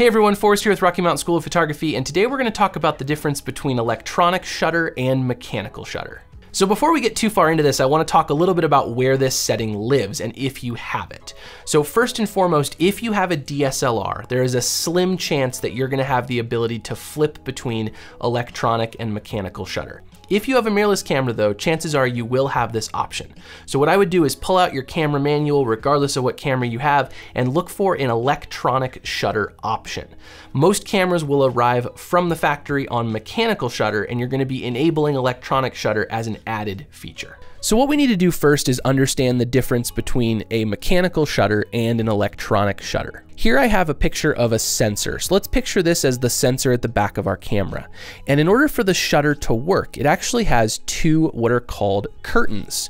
Hey everyone, Forest here with Rocky Mountain School of Photography, and today we're gonna talk about the difference between electronic shutter and mechanical shutter. So before we get too far into this, I wanna talk a little bit about where this setting lives and if you have it. So first and foremost, if you have a DSLR, there is a slim chance that you're gonna have the ability to flip between electronic and mechanical shutter. If you have a mirrorless camera though, chances are you will have this option. So what I would do is pull out your camera manual, regardless of what camera you have, and look for an electronic shutter option. Most cameras will arrive from the factory on mechanical shutter, and you're gonna be enabling electronic shutter as an added feature. So what we need to do first is understand the difference between a mechanical shutter and an electronic shutter. Here I have a picture of a sensor. So let's picture this as the sensor at the back of our camera. And in order for the shutter to work, it actually has two what are called curtains.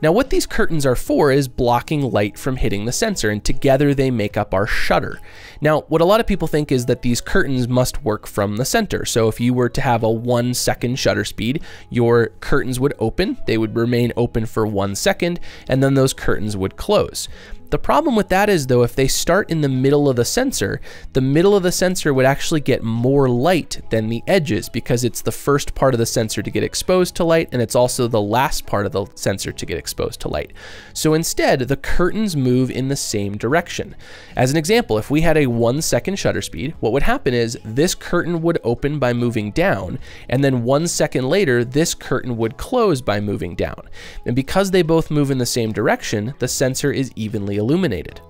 Now what these curtains are for is blocking light from hitting the sensor and together they make up our shutter. Now what a lot of people think is that these curtains must work from the center. So if you were to have a one second shutter speed, your curtains would open, they would remain open for one second, and then those curtains would close. The problem with that is though, if they start in the middle of the sensor, the middle of the sensor would actually get more light than the edges because it's the first part of the sensor to get exposed to light and it's also the last part of the sensor to get exposed to light. So instead, the curtains move in the same direction. As an example, if we had a one second shutter speed, what would happen is this curtain would open by moving down and then one second later, this curtain would close by moving down. And because they both move in the same direction, the sensor is evenly illuminated.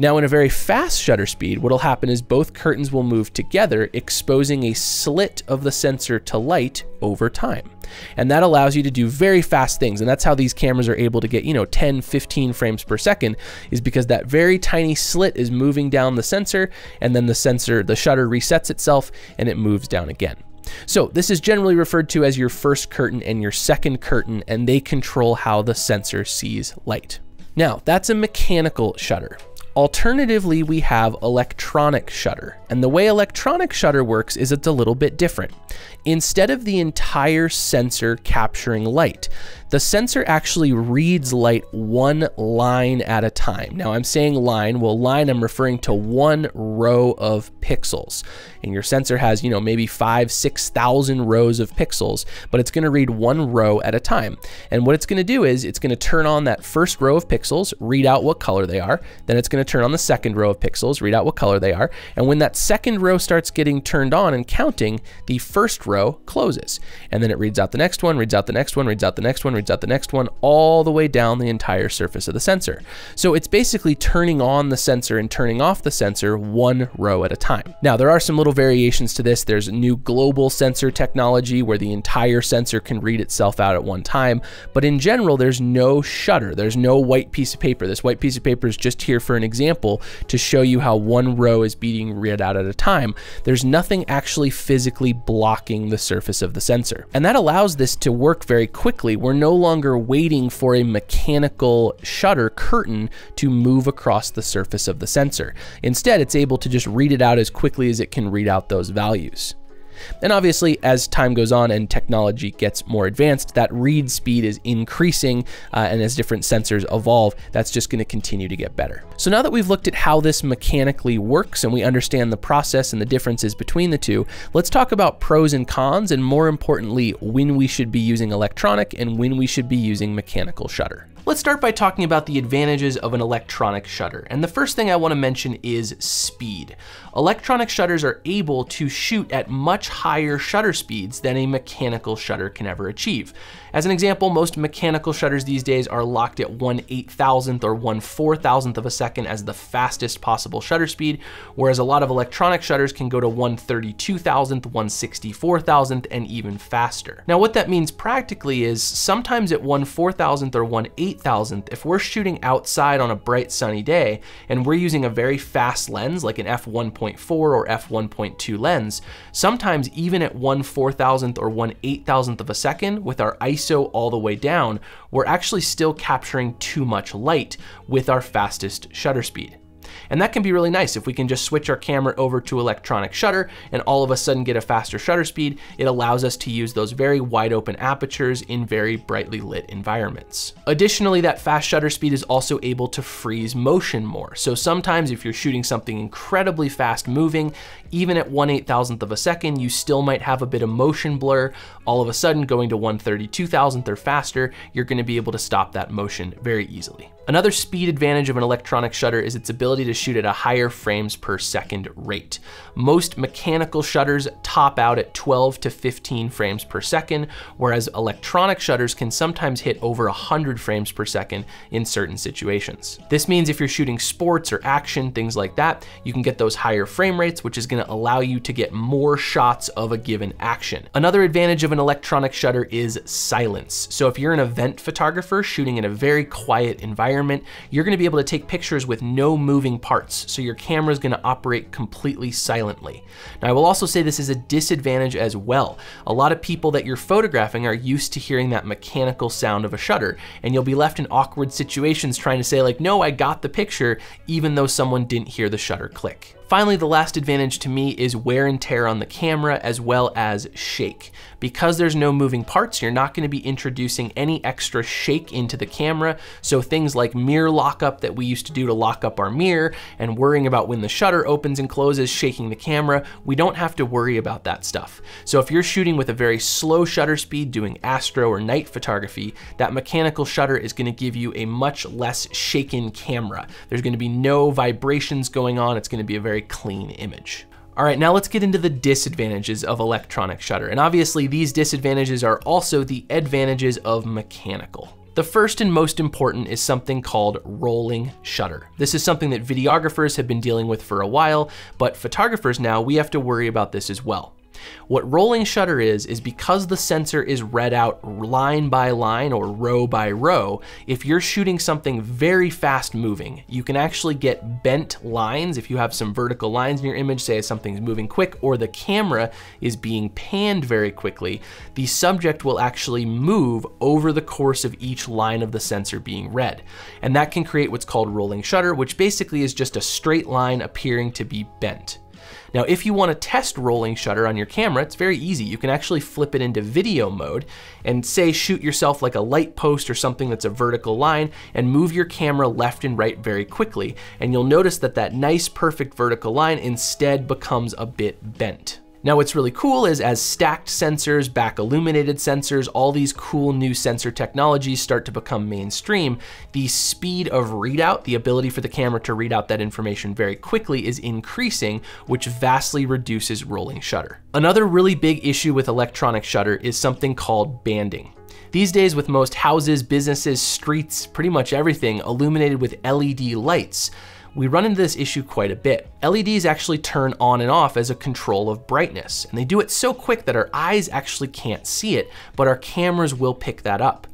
Now in a very fast shutter speed, what'll happen is both curtains will move together, exposing a slit of the sensor to light over time. And that allows you to do very fast things. And that's how these cameras are able to get, you know, 10, 15 frames per second is because that very tiny slit is moving down the sensor and then the sensor, the shutter resets itself and it moves down again. So this is generally referred to as your first curtain and your second curtain, and they control how the sensor sees light. Now, that's a mechanical shutter. Alternatively, we have electronic shutter. And the way electronic shutter works is it's a little bit different. Instead of the entire sensor capturing light, the sensor actually reads light one line at a time. Now I'm saying line, well line I'm referring to one row of pixels. And your sensor has, you know, maybe five, 6,000 rows of pixels, but it's gonna read one row at a time. And what it's gonna do is it's gonna turn on that first row of pixels, read out what color they are. Then it's gonna turn on the second row of pixels, read out what color they are. And when that second row starts getting turned on and counting, the first row closes. And then it reads out the next one, reads out the next one, reads out the next one, reads out the next one, all the way down the entire surface of the sensor. So it's basically turning on the sensor and turning off the sensor one row at a time. Now, there are some little variations to this. There's new global sensor technology where the entire sensor can read itself out at one time. But in general, there's no shutter. There's no white piece of paper. This white piece of paper is just here for an example to show you how one row is being read out at a time. There's nothing actually physically blocking the surface of the sensor. And that allows this to work very quickly. We're no longer waiting for a mechanical shutter curtain to move across the surface of the sensor. Instead, it's able to just read it out as quickly as it can read out those values. And obviously, as time goes on and technology gets more advanced, that read speed is increasing, uh, and as different sensors evolve, that's just going to continue to get better. So now that we've looked at how this mechanically works and we understand the process and the differences between the two, let's talk about pros and cons, and more importantly, when we should be using electronic and when we should be using mechanical shutter. Let's start by talking about the advantages of an electronic shutter. And the first thing I wanna mention is speed. Electronic shutters are able to shoot at much higher shutter speeds than a mechanical shutter can ever achieve. As an example, most mechanical shutters these days are locked at 1 8,000th or 1 4,000th of a second as the fastest possible shutter speed, whereas a lot of electronic shutters can go to 1 32,000th, 1 64,000th, and even faster. Now what that means practically is sometimes at 1 4,000th or 1 8,000th, if we're shooting outside on a bright sunny day and we're using a very fast lens like an f1.4 or f1.2 lens, sometimes even at 1 4,000th or 1 8,000th of a second with our ISO all the way down, we're actually still capturing too much light with our fastest shutter speed. And that can be really nice if we can just switch our camera over to electronic shutter and all of a sudden get a faster shutter speed, it allows us to use those very wide open apertures in very brightly lit environments. Additionally, that fast shutter speed is also able to freeze motion more. So sometimes if you're shooting something incredibly fast moving, even at 1 8 thousandth of a second, you still might have a bit of motion blur. All of a sudden going to 1 32 thousandth or faster, you're gonna be able to stop that motion very easily. Another speed advantage of an electronic shutter is its ability to shoot at a higher frames per second rate. Most mechanical shutters top out at 12 to 15 frames per second, whereas electronic shutters can sometimes hit over 100 frames per second in certain situations. This means if you're shooting sports or action, things like that, you can get those higher frame rates, which is gonna allow you to get more shots of a given action. Another advantage of an electronic shutter is silence. So if you're an event photographer shooting in a very quiet environment, environment, you're gonna be able to take pictures with no moving parts, so your camera is gonna operate completely silently. Now I will also say this is a disadvantage as well. A lot of people that you're photographing are used to hearing that mechanical sound of a shutter, and you'll be left in awkward situations trying to say like, no, I got the picture, even though someone didn't hear the shutter click. Finally, the last advantage to me is wear and tear on the camera as well as shake. Because there's no moving parts, you're not gonna be introducing any extra shake into the camera. So things like mirror lockup that we used to do to lock up our mirror and worrying about when the shutter opens and closes, shaking the camera, we don't have to worry about that stuff. So if you're shooting with a very slow shutter speed, doing astro or night photography, that mechanical shutter is gonna give you a much less shaken camera. There's gonna be no vibrations going on. It's gonna be a very very clean image. All right, now let's get into the disadvantages of electronic shutter. And obviously these disadvantages are also the advantages of mechanical. The first and most important is something called rolling shutter. This is something that videographers have been dealing with for a while, but photographers now, we have to worry about this as well. What rolling shutter is, is because the sensor is read out line by line or row by row, if you're shooting something very fast moving, you can actually get bent lines. If you have some vertical lines in your image, say something's moving quick or the camera is being panned very quickly, the subject will actually move over the course of each line of the sensor being read. And that can create what's called rolling shutter, which basically is just a straight line appearing to be bent. Now, if you wanna test rolling shutter on your camera, it's very easy. You can actually flip it into video mode and say shoot yourself like a light post or something that's a vertical line and move your camera left and right very quickly. And you'll notice that that nice perfect vertical line instead becomes a bit bent. Now what's really cool is as stacked sensors, back illuminated sensors, all these cool new sensor technologies start to become mainstream, the speed of readout, the ability for the camera to read out that information very quickly is increasing, which vastly reduces rolling shutter. Another really big issue with electronic shutter is something called banding. These days with most houses, businesses, streets, pretty much everything illuminated with LED lights, we run into this issue quite a bit. LEDs actually turn on and off as a control of brightness, and they do it so quick that our eyes actually can't see it, but our cameras will pick that up.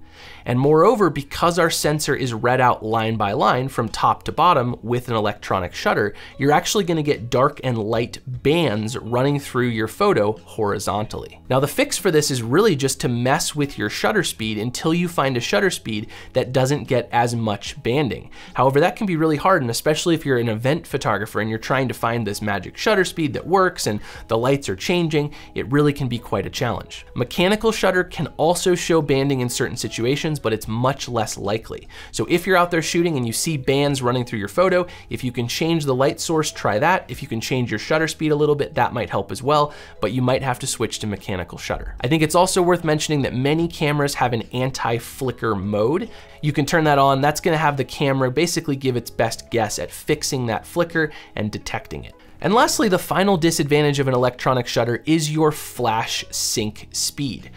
And moreover, because our sensor is read out line by line from top to bottom with an electronic shutter, you're actually gonna get dark and light bands running through your photo horizontally. Now the fix for this is really just to mess with your shutter speed until you find a shutter speed that doesn't get as much banding. However, that can be really hard, and especially if you're an event photographer and you're trying to find this magic shutter speed that works and the lights are changing, it really can be quite a challenge. Mechanical shutter can also show banding in certain situations, but it's much less likely. So if you're out there shooting and you see bands running through your photo, if you can change the light source, try that. If you can change your shutter speed a little bit, that might help as well, but you might have to switch to mechanical shutter. I think it's also worth mentioning that many cameras have an anti-flicker mode. You can turn that on. That's gonna have the camera basically give its best guess at fixing that flicker and detecting it. And lastly, the final disadvantage of an electronic shutter is your flash sync speed.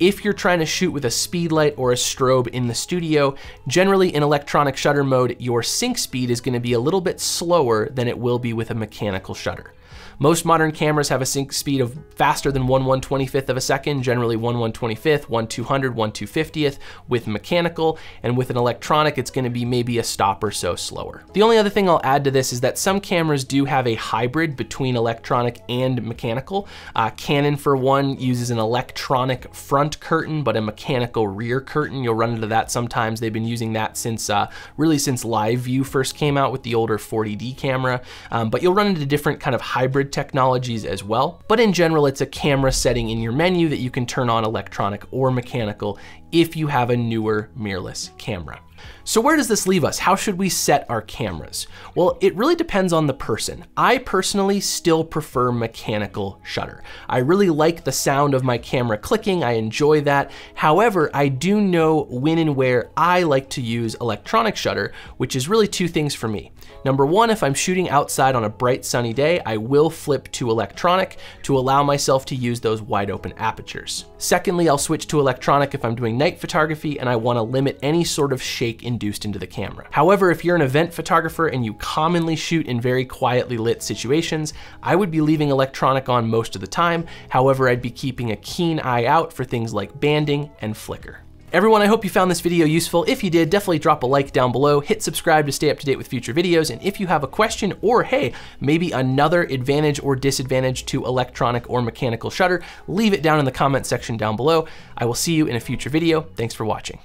If you're trying to shoot with a speed light or a strobe in the studio, generally in electronic shutter mode, your sync speed is gonna be a little bit slower than it will be with a mechanical shutter. Most modern cameras have a sync speed of faster than 1 125th of a second, generally 1 125th, 1 200, 1 250th with mechanical, and with an electronic, it's gonna be maybe a stop or so slower. The only other thing I'll add to this is that some cameras do have a hybrid between electronic and mechanical. Uh, Canon, for one, uses an electronic front curtain, but a mechanical rear curtain. You'll run into that sometimes. They've been using that since, uh, really since Live View first came out with the older 40D camera, um, but you'll run into different kind of hybrid technologies as well. But in general, it's a camera setting in your menu that you can turn on electronic or mechanical if you have a newer mirrorless camera. So where does this leave us? How should we set our cameras? Well, it really depends on the person. I personally still prefer mechanical shutter. I really like the sound of my camera clicking, I enjoy that. However, I do know when and where I like to use electronic shutter, which is really two things for me. Number one, if I'm shooting outside on a bright sunny day, I will flip to electronic to allow myself to use those wide open apertures. Secondly, I'll switch to electronic if I'm doing night photography and I wanna limit any sort of shake induced into the camera. However, if you're an event photographer and you commonly shoot in very quietly lit situations, I would be leaving electronic on most of the time. However, I'd be keeping a keen eye out for things like banding and flicker. Everyone, I hope you found this video useful. If you did, definitely drop a like down below, hit subscribe to stay up to date with future videos, and if you have a question or hey, maybe another advantage or disadvantage to electronic or mechanical shutter, leave it down in the comment section down below. I will see you in a future video. Thanks for watching.